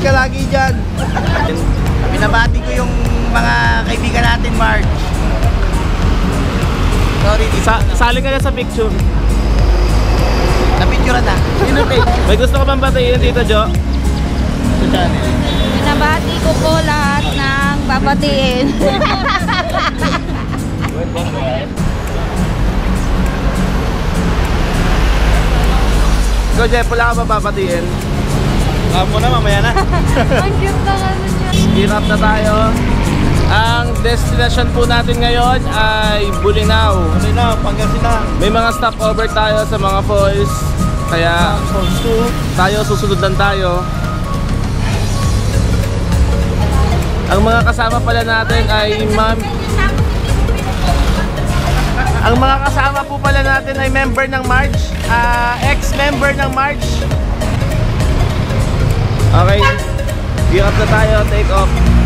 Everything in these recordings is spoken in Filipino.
Mag-ingat ka lagi dyan. Binabati ko yung mga kaibigan natin, Mark. Sorry, di Sa sali ka na sa picture. Napicturean na. May gusto ka bang batiin dito, Jo? Sa channel. Binabati ko po lahat ng babatiin. Ikaw, Jeff, wala ka ba babatiin? Ako na, mamaya na. Ang cute na ano niya. Gear up na tayo. Ang destination po natin ngayon ay Bulinaw. Bulinaw, Pangasinan. May mga stopover tayo sa mga falls. Kaya tayo susunod lang tayo. Ang mga kasama pala natin ay Ma'am Ang mga kasama po pala natin ay member ng March, ah, ex-member ng March. Okay. Gear up na tayo, take off.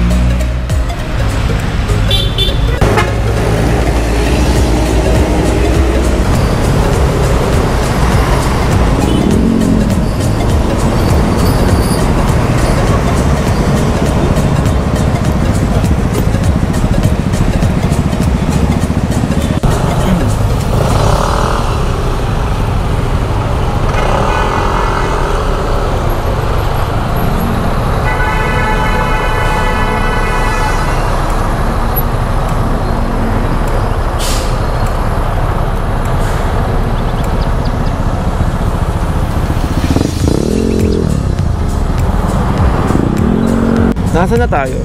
Nasaan na tayo?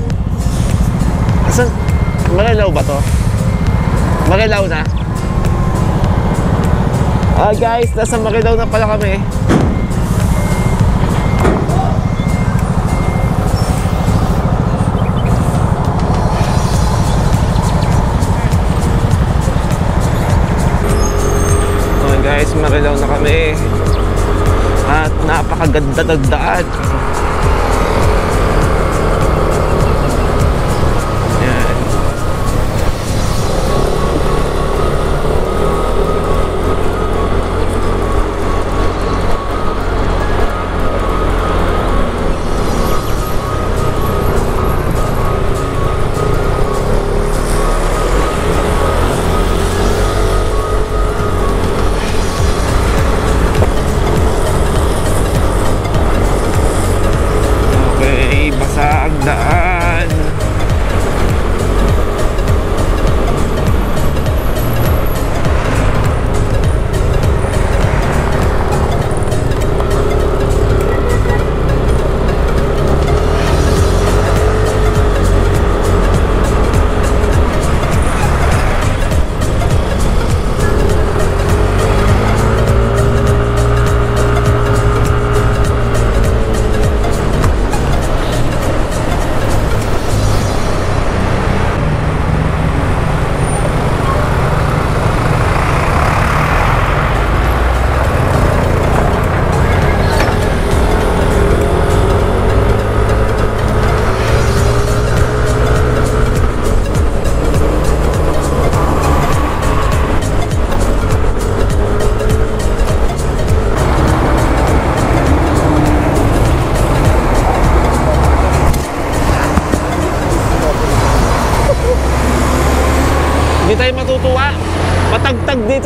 Nasaan? Marilaw ba to? Marilaw na? Ah guys, nasa Marilaw na pala kami. Okay guys, Marilaw na kami. At napakaganda ng daan.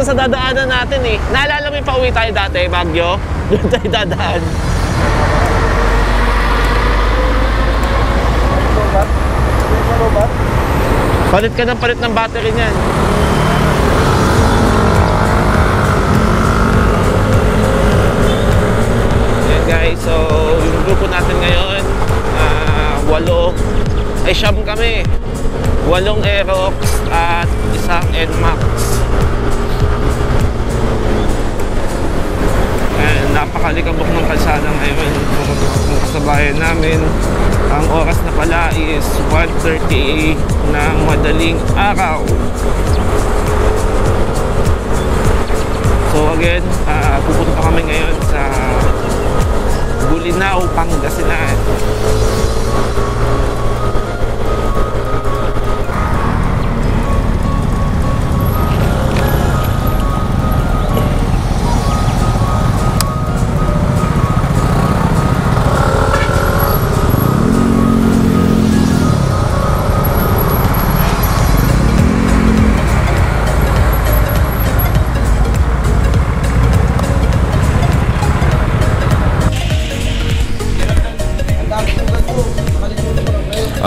Dito sa dadaanan natin eh. Naalala mo yung pauwi tayo dati, Baguio? Doon tayo dadaan. Palit ka ng palit ng battery niyan. Yan guys, so yung grupo natin ngayon, ah, walo, ay siyam kami. Walong Aerox at isang NMAX. Napakalikabok ng kalsada ngayon Pumunta sa bayan namin. Ang oras na pala is 1.30 ng madaling araw. So again, ah, pupunta kami ngayon sa Bulinaw, Pangasinan.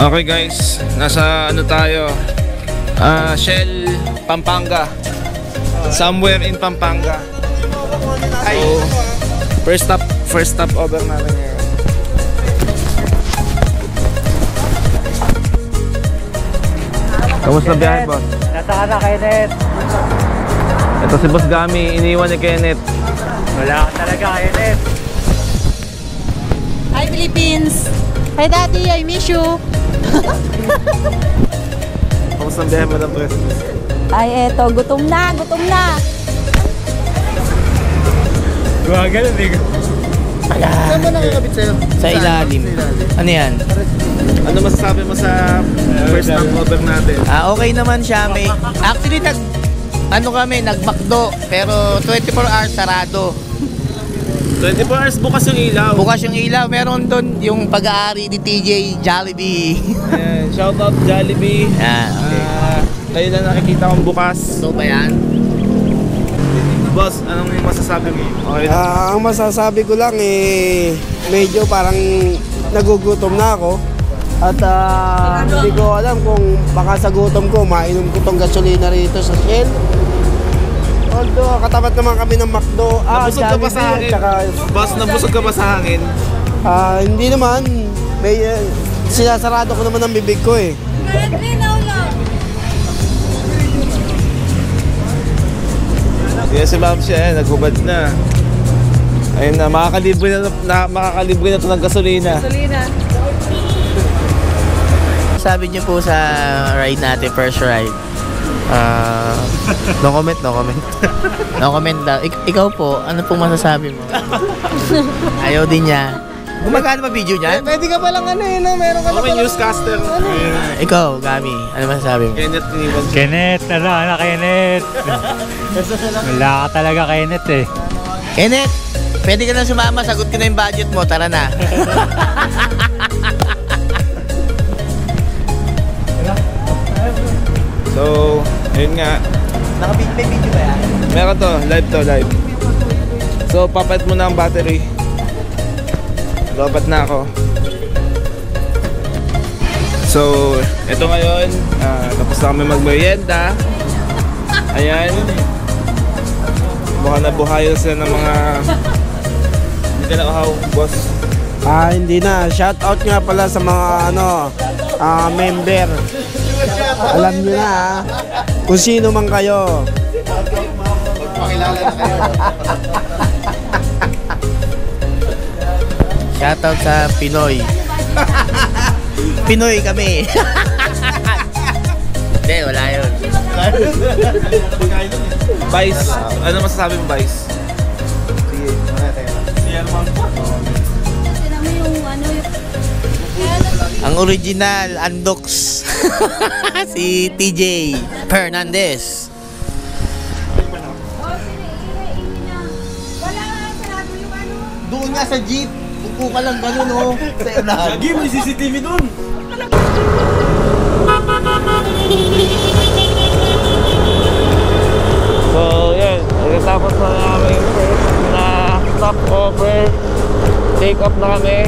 Okay guys, nasa ano tayo? Ah, Shell, Pampanga. Somewhere in Pampanga. So, first stop, first stop over namin ngayon. Kamusta biyahe, boss? Nasaan na, Kenneth? Ito si Boss Gami, iniwan ni Kenneth. Wala ka talaga, Kenneth. Hi, Philippines! Hi, Daddy! I miss you! Kamusta ang biyahe, Madam President? Ay, eto. Gutom na! Gutom na! Gumagano, di ko. Saan mo nakakabit sa'yo? Sa ilalim. Ano yan? Ano masasabi mo sa first stop over natin? Ah, okay naman siya. May, actually, nag, ano kami, nag-McDo, pero 24 hours sarado. 24 hours bukas yung ilaw. Bukas yung ilaw, meron doon yung pag-aari ni TJ Jollibee. Ayan, shout out Jollibee. Ah, okay. Ah, kayo na nakikita kong bukas. So ba yan? Boss, anong yung masasabi mo? Okay. Ah, ang masasabi ko lang eh, medyo parang nagugutom na ako. At ah, hindi ko alam kung baka sa gutom ko, mainom ko tong gasolina rito sa Shell. Although, katapat naman kami ng McDo. Ah, nabusog ka ba sa hangin? tsaka, Boss, nabusog ka ba sa hangin? ah, hindi naman. May, eh, sinasarado ko naman ang bibig ko eh. Yes, si Ma'am siya, eh, naghubad na. Ayun na, makakalibre na, na makakalibre na ito ng gasolina. Sabi niyo po sa ride natin, first ride. Ah, no comment, no comment. no comment daw. Ik- ikaw po, ano pong masasabi mo? Ayaw din niya. Gumagana ba video niyan? Pwede ka palang ano eh, no? meron ka Okay, newscaster. Ah, ikaw, Gami, ano masasabi mo? Kenneth iniwan siya. Kenneth, ano, ano, Kenneth? Wala ka talaga, Kenneth eh. Kenneth, pwede ka na sumama, sagot ko na yung budget mo, tara na. So, ayun nga. Nakabit may video ba yan? Meron to, live to, live. So, papat mo na ang battery. Papat na ako. So, ito ngayon, ah, tapos na kami magmerienda. Ayan. Mukhang nabuhayo sila ng mga... Hindi ka na uhaw, boss. Ah, hindi na. Shout out nga pala sa mga ano, ah, member. Alam niyo na ah, kung sino man kayo. Shoutout sa Pinoy. Pinoy kami. Hindi, wala yun. Vice, ano masasabi mo, Vice? Tinan Ang original, Andox. si TJ Fernandez. Yung ano. Doon nga sa jeep. Upo ka lang ganun, oh. Sa unahan. Lagi may CCTV dun! So, yan. Pagkatapos na namin first na stop over, take off na kami.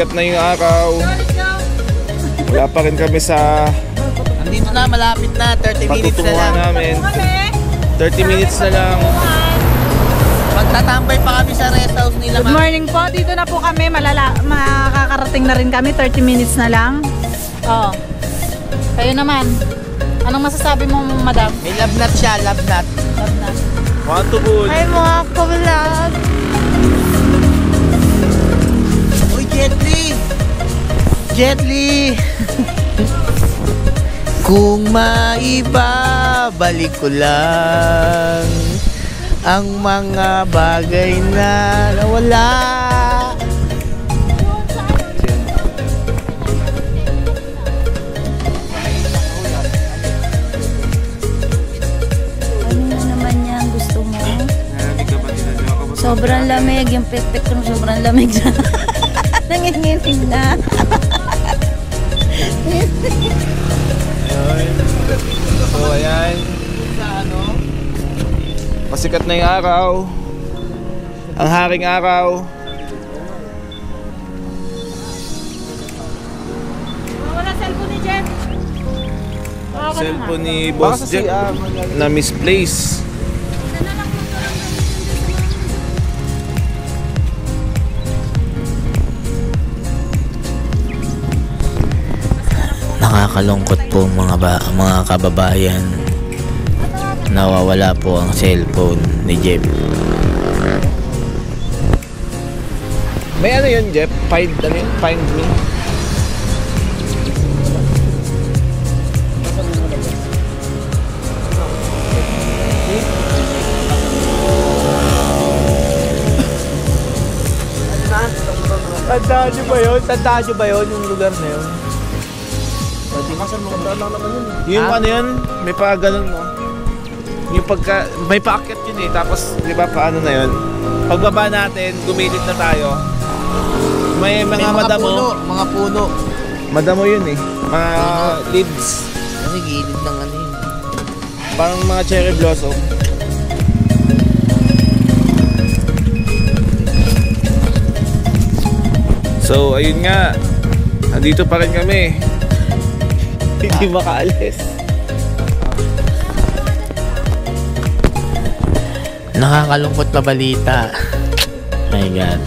Pasikat na yung araw. Wala pa rin kami sa Andito na, malapit na. 30 minutes na lang. namin. 30 minutes na lang. Magtatambay pa kami sa rest house nila. Good morning po. Dito na po kami. Malala makakarating na rin kami. 30 minutes na lang. Oh. Kayo naman. Anong masasabi mo, madam? May love nut siya, love nut. Love na. One to good. Hi mga ka-vlog. Uy, Jetly! Jet Li! Kung maibabalik ko lang ang mga bagay na nawala. Ano na naman yan gusto mo? Sobrang lamig. Yung pekpek ko sobrang lamig siya. Nanginginig na. So, ayan. Pasikat na yung araw. Ang haring araw. Wala cellphone ni Jen. Cellphone ni Boss Jet na misplace. Nakakalungkot po mga ba, mga kababayan. Nawawala po ang cellphone ni Jeff. May ano yun, Jeff? Find, ano yun? Find me? Tandaan nyo ba yun? Tandaan nyo ba yun yung lugar na yun? Yung ano yun? May pa ganun, no? Yung pagka, may paakyat yun eh. Tapos, di ba, paano na yun? Pagbaba natin, gumilit na tayo. May mga, madamo. puno, mga puno. Madamo yun eh. Mga leaves. Kasi gilid ng ano yun. Parang mga cherry blossom. So, ayun nga. Andito pa rin kami. Hindi makaalis. Nakakalungkot na balita. My God.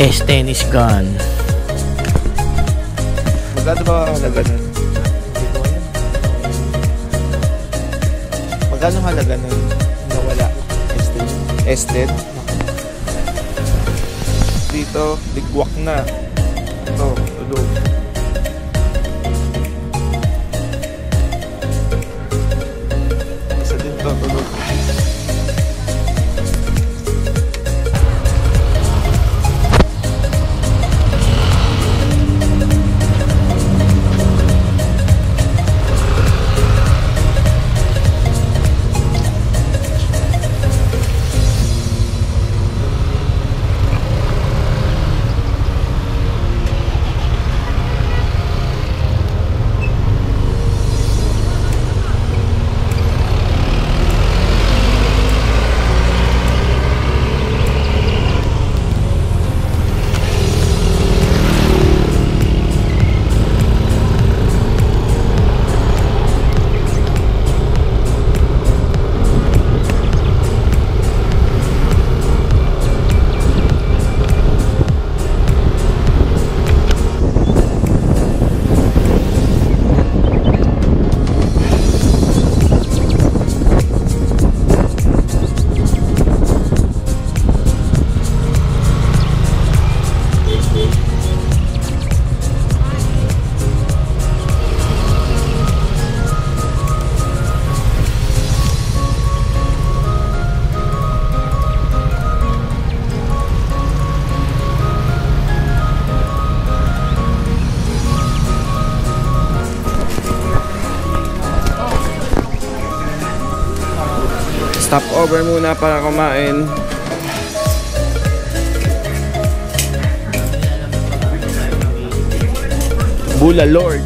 S10 is gone. Magkano ba halaga nun? Magkano halaga nun? Nawala. Ested. Ested? Dito, ligwak na. Ito, tulog. Over muna para kumain. Bula Lord.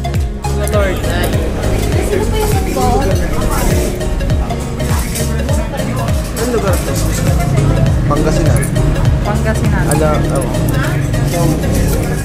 Pangasinan. Pangasinan. Ala, oh.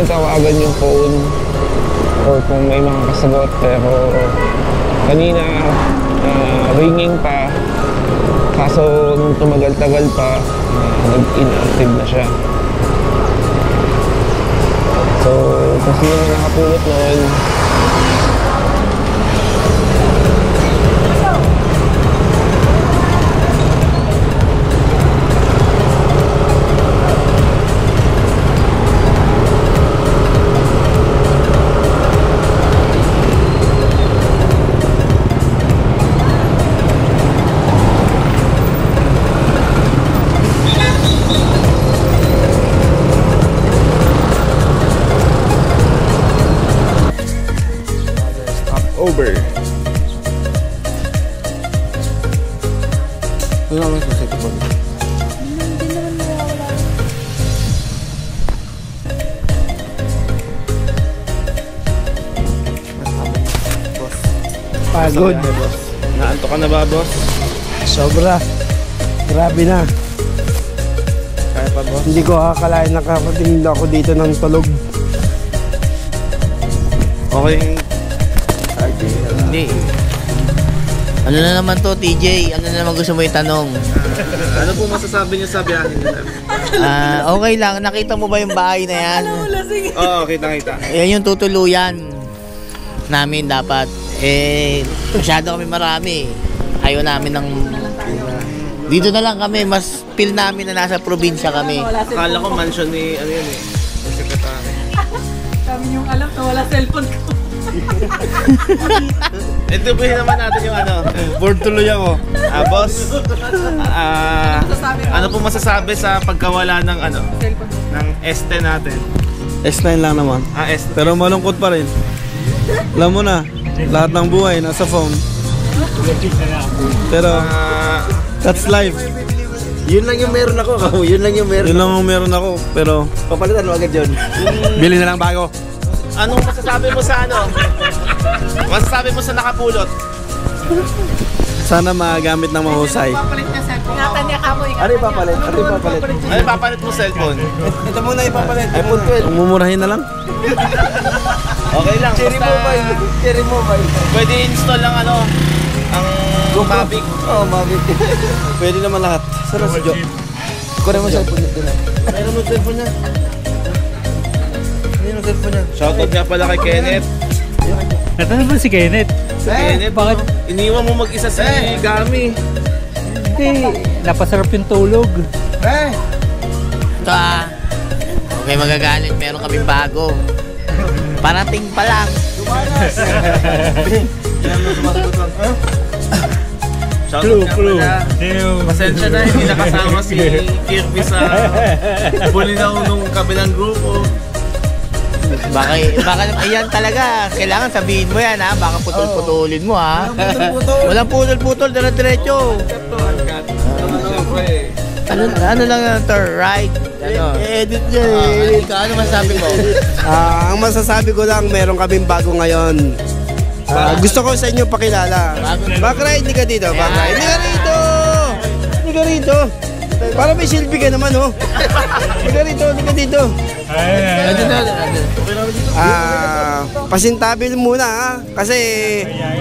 Namin tawagan yung phone. Or kung may mga kasagot pero kanina ah, ringing pa. Kaso nung tumagal-tagal pa ah, nag-inactive na siya. So kung sino man nakapulot noon Pagod. Naanto ka na ba, boss? Sobra. Grabe na. Kaya pa, boss? Hindi ko akalain nakakating ako dito ng tulog. Okay. Hindi. Ano na naman to, TJ? Ano na naman gusto mo itanong? Ano po masasabi niyo sa biyahe niyo? Ah, okay lang. Nakita mo ba yung bahay na yan? Oo, kita kita. Yan yung tutuluyan namin dapat. Eh, masyado kami marami. Ayaw namin ng... Dito na lang kami. Mas feel namin na nasa probinsya kami. Akala ko mansion ni, ano yun eh, ng sekretary. Kami yung alam na wala cellphone ko. Interviewin naman natin yung ano, board tuloy ako. Ah, boss, ah, ano po masasabi sa pagkawala ng ano, ng este natin? S9 lang naman. Ah, este. Pero malungkot pa rin. Alam mo na, lahat ng buhay nasa phone. Pero that's life. Yun lang yung meron ako. Yun lang yung meron. Yun lang ang meron ako. Pero Papalitan mo agad yun. bili na lang bago. anong masasabi mo sa ano? Masasabi mo sa nakapulot? Sana magamit ng mahusay. Niya ka mo. Ano yung papalit? Ano yung papalit? Ano papalit mo cellphone? Ito muna yung papalit. iPhone 12. Kung mumurahin na lang. Okay lang, Cherry basta Mobile. Cherry Mobile. pwede install lang ano, ang Mavic. Oo, oh, Mavic. Pwede naman lahat. Sana si Jo. Kunin mo sa cellphone niya. Mayroon mo cellphone niya. Ano yung cellphone niya? Shoutout nga pala kay Kenneth. Ito na ba si Kenneth? Kenneth, bakit? iniwan mo mag-isa si Gami. Hindi. Napasarap yung tulog. Eh! Ito ah. Okay, magagalit. Meron kaming bago. Parating pa lang. Nga pala. Yung- Pasensya na, hindi nakasama si Kirby sa bulinaw nung kabilang grupo. Baka, baka, ayan talaga. Kailangan sabihin mo yan ha. Baka putol-putulin mo ha. Walang putol-putol. Dire-diretso. Siyempre. Ano, ano lang yung turn right? Ano? Edit niya Ah, eh. ikaw, ano masasabi mo? Ah, ang masasabi ko lang, meron kaming bago ngayon. Ah, gusto ko sa inyo pakilala. Bakra, hindi ka dito. Bakra, hindi ka rito. Hindi ka rito. Para may silbi ka naman, oh. Hindi ka rito, hindi ka dito. Ano na? Ah, pasintabil muna ha. Kasi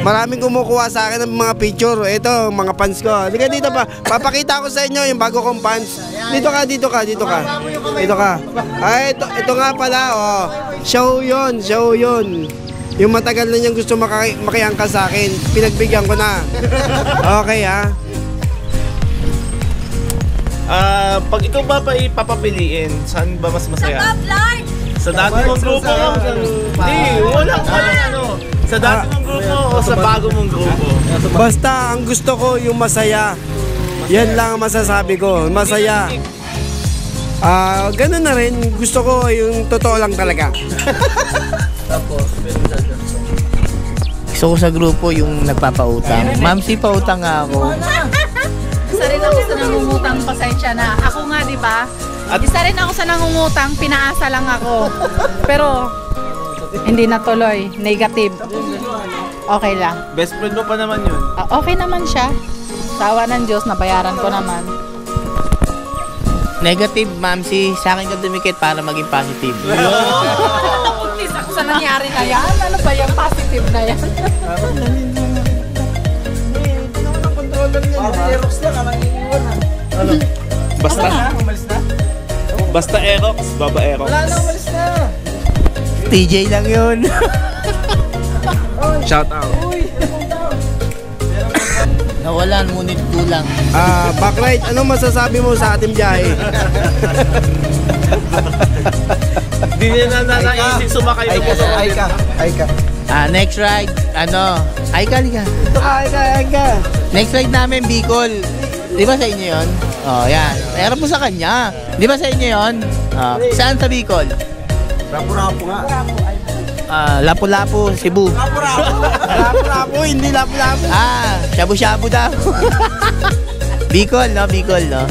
maraming kumukuha sa akin ng mga picture. Ito, mga fans ko. Hindi ka dito pa. Papakita ko sa inyo yung bago kong fans. Dito ka, dito ka, dito ka. Dito ka. Ah, ito, ito nga pala, oh. Show yon, show yon. Yung matagal na niyang gusto maki makiangka sa akin, pinagbigyan ko na. Okay ha? Ah, pag ikaw ba pa ipapapiliin, saan ba mas masaya? Sa dati mong grupo? Hindi, walang walang ano. Sa dati mong grupo o sa bago mong grupo? Basta ang gusto ko yung masaya. Yan lang ang masasabi ko. Masaya. Ah, ganun na rin. Gusto ko yung totoo lang talaga. Gusto ko sa grupo yung nagpapautang. Ma'am, si pautang nga ako. Ako sa nangungutang, pasensya na. Ako nga, di ba? Isa rin ako sa nangungutang, pinaasa lang ako. Pero, hindi natuloy. Negative. Okay lang. Best friend mo pa naman yun. Ah, okay naman siya. Tawa ng Diyos, nabayaran ko naman. Negative, ma'am, si sa akin ka dumikit para maging positive. Please ako sa nangyari na yan. Ano ba yung positive na yan? Basta. Basta Aerox, Baba Aerox. TJ lang yun. Shout out. Nawalan, ngunit kulang. Ah, backlight, anong masasabi mo sa ating biyahe? Hindi nila na naisip sumakay ng motor. Ay ka, ay ka. Ah, next ride, ano? Ay ka, liga. Ito ka, ay ka, ay ka. Next ride namin, Bicol. Di ba sa inyo yon? Oh, yan. Meron po sa kanya. Di ba sa inyo yon? Oh, saan sa Bicol? Rapo-rapo nga. Ah, Lapu-Lapu, Cebu. Rapo-rapo, hindi lapo-lapo. Ah, shabu-shabu daw. Bicol, no? Bicol, no?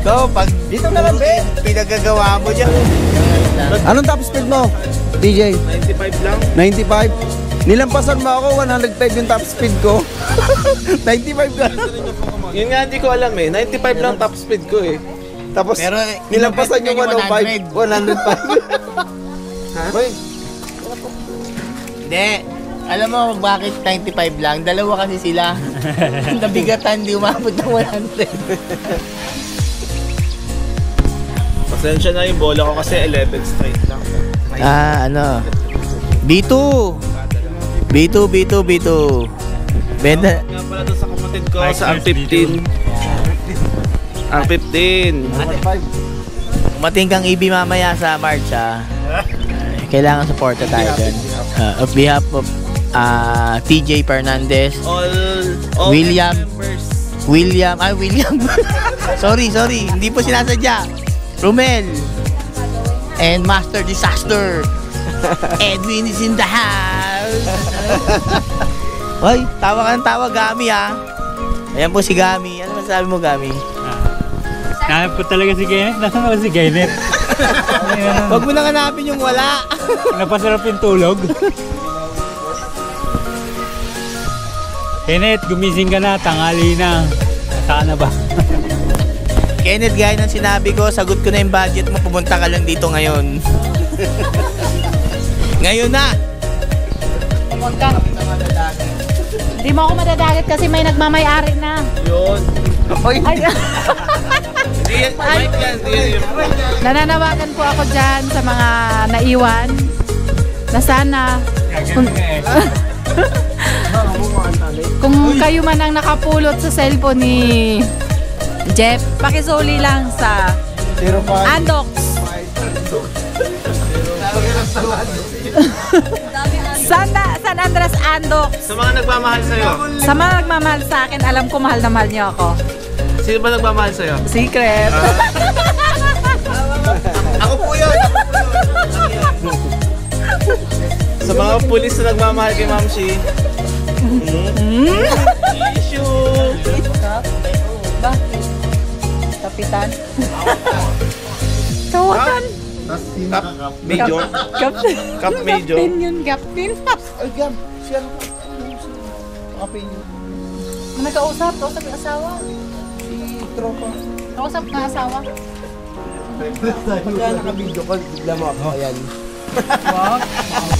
Go, pag dito na lang, be. Pinagagawa mo dyan. Anong top speed mo? DJ? 95 lang. 95? Nilampasan mo ako, 105 yung top speed ko. 95 ka. Yun nga hindi ko alam eh. 95 lang top speed ko eh. Tapos, Pero, nilampasan yung inubet 105. ka yung 105. ha? Boy, Hindi. Alam mo bakit 95 lang? Dalawa kasi sila. Nabigatan, di umabot ng 100. Pasensya na yung bola ko kasi 11 straight lang. Ah, ano? B2. B2, B2, B2. Benda. Nga pala doon sa kapatid ko sa years R15. R15. Umating kang EB mamaya sa March, ah. Kailangan supporta tayo dun. Uh, on behalf of ah, TJ Fernandez, All, all William. members. William, ay William. sorry, sorry, hindi po sinasadya. Romel. And Master Disaster. Edwin is in the house. Hoy, tawa ka ng tawa, Gami ha. Ayan po si Gami. Ano masasabi mo, Gami? Nahanap ko talaga si Kenneth. Nasaan ako si Kenneth? Huwag mo nang hanapin yung wala. Napasarap yung tulog. Kenneth, gumising ka na. Tangali na. Saan na ba? Kenneth, gaya ng sinabi ko, sagot ko na yung budget mo, pumunta ka lang dito ngayon. ngayon na! Huwag ka. Hindi mo ako madadagat kasi may nagmamayari na. Yun. Yun. nananawagan po ako dyan sa mga naiwan na sana kung, kung kayo man ang nakapulot sa cellphone ni Jeff, pakisuli lang sa Andox. San, San Andres Andox. Sa mga nagmamahal sa'yo. Sa mga nagmamahal sa akin, alam ko mahal na mahal niyo ako. Sino ba nagmamahal sa'yo? Secret. Ako po yun! Sa mga pulis na nagmamahal kay Ma'am Shi. Hmm? Issue. Bakit? Kapitan? Tawagan. Cup Major. Kap Cup Major. Captain yun, Captain. Ay, Gab, siya lang. Kapin niyo. Nagkausap, kausap yung asawa. Si Tropa. Kausap na asawa. Pagka naka-video call, bigla mo ako. Ayan. Edwin.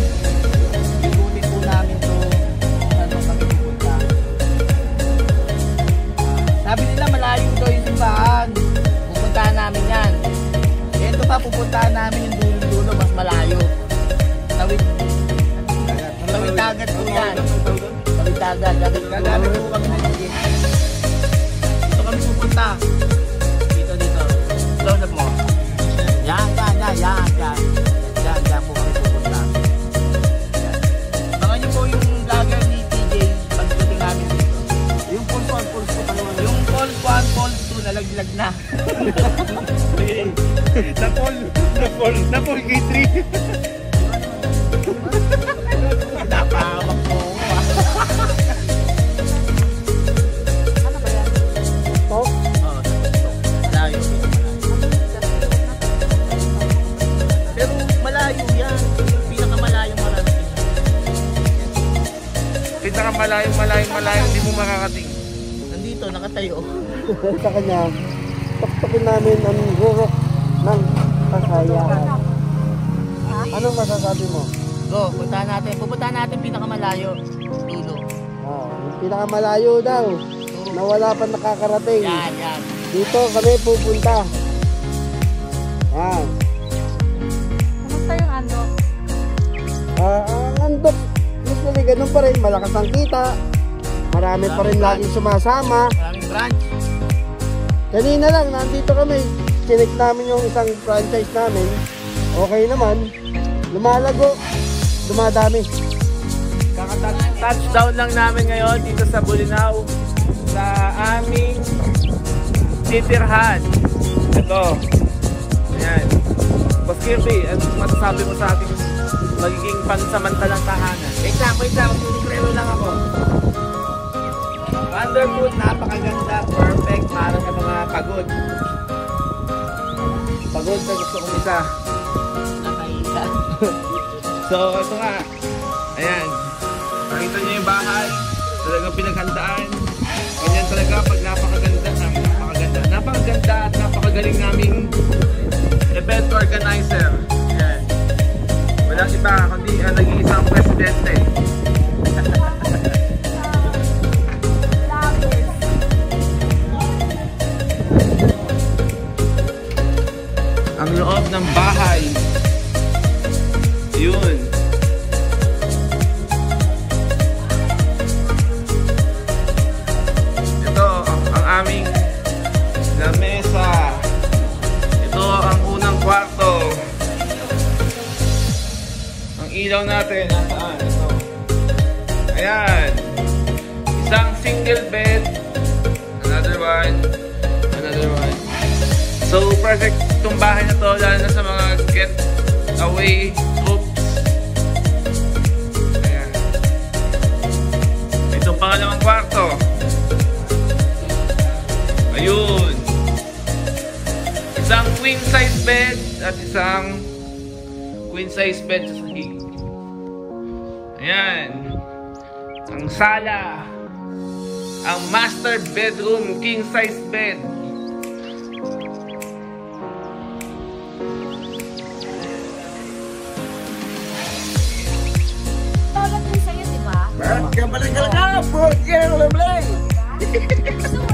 simbahan. Pupuntahan namin yan. Ito pa pupuntahan namin yung dulo-dulo mas malayo. Tawid. Tawid dagat po yan. Tawid dagat. Tawid dagat po kami. Dito kami pupunta. Dito, dito. Close up mo. Yan, yan, yan, yan. Yan, nalaglag na. Napol, napol, napol gate 3. Napahawak po ako ah. Ano ba yan? Oo, malayo. Pero malayo yan. Yung pinakamalayo mararating. Pinakamalayong malayong malayong hindi mo makakating. Nandito, nakatayo. Sa kanya, tuktukin namin ang rurok ng kasayahan. Anong masasabi mo? Go, puntahan natin. Pupuntahan natin pinakamalayo. Dulo. Ah, yung pinakamalayo daw, na wala pa nakakarating. Yan, yan. Dito kami pupunta. Yan. Kumusta yung ano? Ah, ang andok, usually ganun pa rin, malakas ang kita. Marami pa rin laging sumasama. Maraming branch. Kanina lang, nandito kami. Chinek namin yung isang franchise namin. Okay naman. Lumalago. Dumadami. Touchdown lang namin ngayon dito sa Bulinaw sa aming titirhan. Ito. Ayan. Boss Kirby, ano masasabi mo sa ating magiging pansamantalang tahanan? Wait lang, wait lang. Lang ako. Wonderful, napakaganda, perfect para sa mga pagod. Pagod na gusto kong isa. Nakaisa. So, ito nga. Ayan. Nakita niyo yung bahay. Talagang pinaghandaan. Ganyan talaga pag napakaganda. ah, Napakaganda. Napakaganda at napakagaling naming event organizer. Ayan. Walang iba kundi ang nag-iisang presidente. ilaw natin, nasaan? Ito. Ayan. Isang single bed. Another one. Another one. So, perfect itong bahay na to, lalo na sa mga get away troops. Ayan. Itong pangalawang kwarto. Ayun. Isang queen size bed at isang queen size bed. Ayan. Ang sala. Ang master bedroom king size bed. Tawag din sa'yo, di ba? Kaya pala talaga, bro. Kaya wala blay. Gusto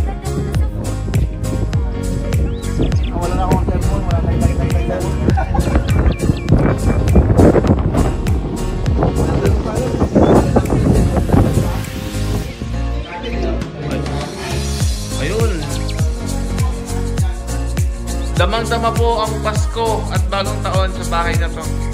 Damang-dama po ang Pasko at bagong taon sa bahay na to.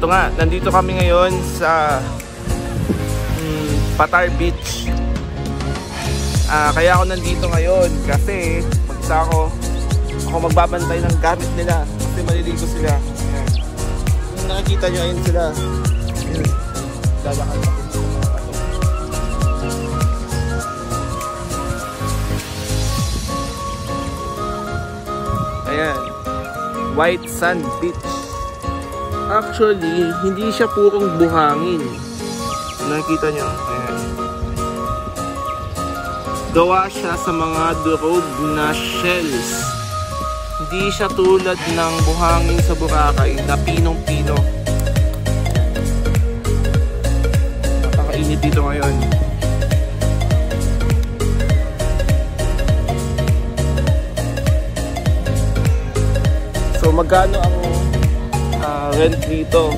Ito nga, nandito kami ngayon sa mm, Patar Beach. Ah, kaya ako nandito ngayon kasi mag-isa ako. Ako magbabantay ng gamit nila kasi maliligo sila. Ayan. Yung nakikita nyo, ayun sila. Lalakad ako. Ayan. White Sand Beach. Actually, hindi siya purong buhangin. Nakikita nyo? Ayan. Gawa siya sa mga durog na shells. Hindi siya tulad ng buhangin sa Boracay na pinong-pino. Napakainit dito ngayon. So magkano ang rent dito?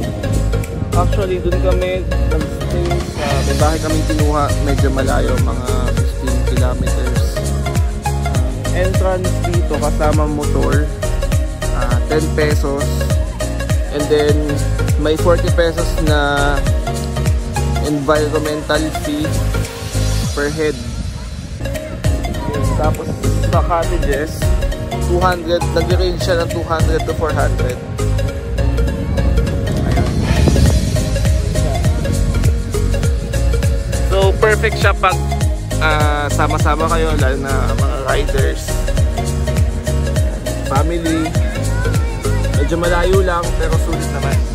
Actually, dun kami nag-stay sa may bahay kami kinuha, medyo malayo, mga 15 kilometers. Ang entrance dito kasama motor, ah, 10 pesos. And then may 40 pesos na environmental fee per head. Yes, tapos sa cottages, 200, nag-range siya ng 200 to 400. Perfect siya pag ah, sama-sama kayo, lalo na mga riders. Family. Medyo malayo lang, pero sulit naman.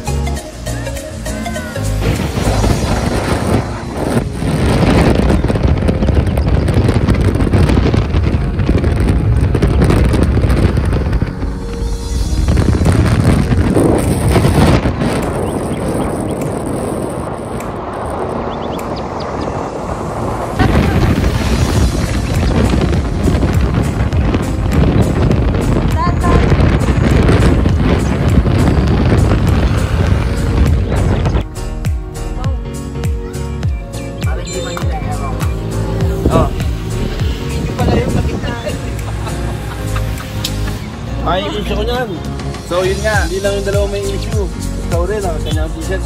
Hindi lang yung dalawa may issue. Ikaw rin ah, kanyang t-shirt.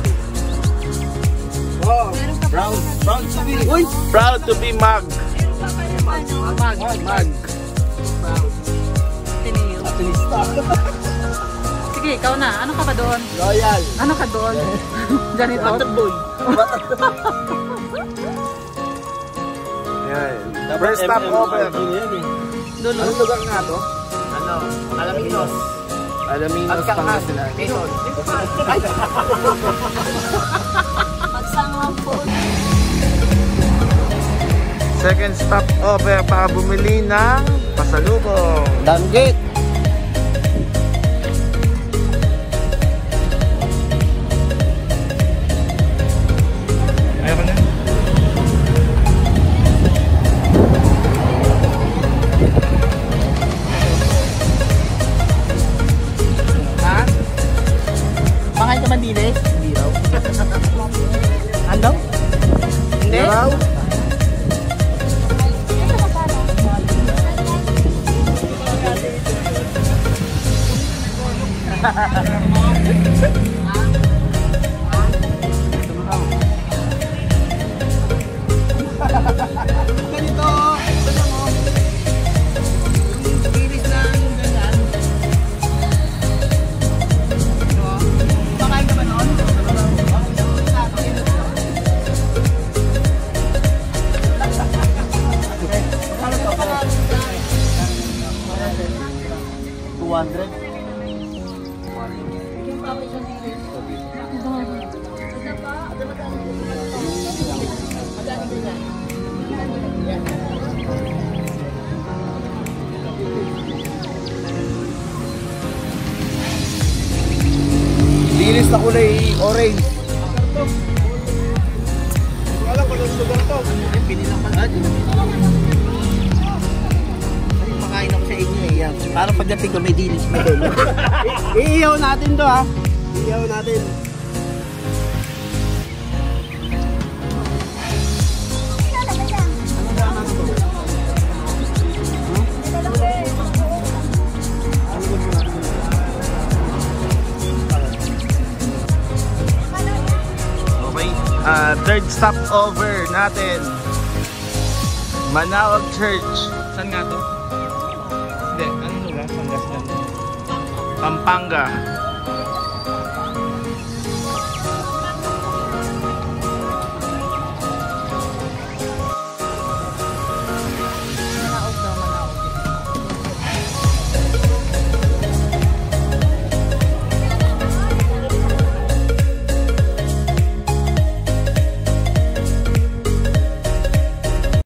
Oh, proud, proud to be. Uy! Proud to be Mag. Mag, mag. Atilista. Sige, ikaw na. Ano ka pa doon? Loyal. Ano ka doon? Ganito? boy. Yan. First stop over. Dulo. Anong lugar nga to? Ano? Alaminos. Alaminos, Pangasinan. Quezon. Po. Second stop over para bumili ng pasalubong. Danggit. Orange. Wala ko lang lugar to. Pinilang pala. Makain ako sa inyo eh. Parang pagdating ko may dilis pa doon. Iiyaw natin to ha. Iiyaw natin. Third stop over natin. Manawag Church. Saan nga to? Hindi, ano lugar? Pangasinan. Pampanga.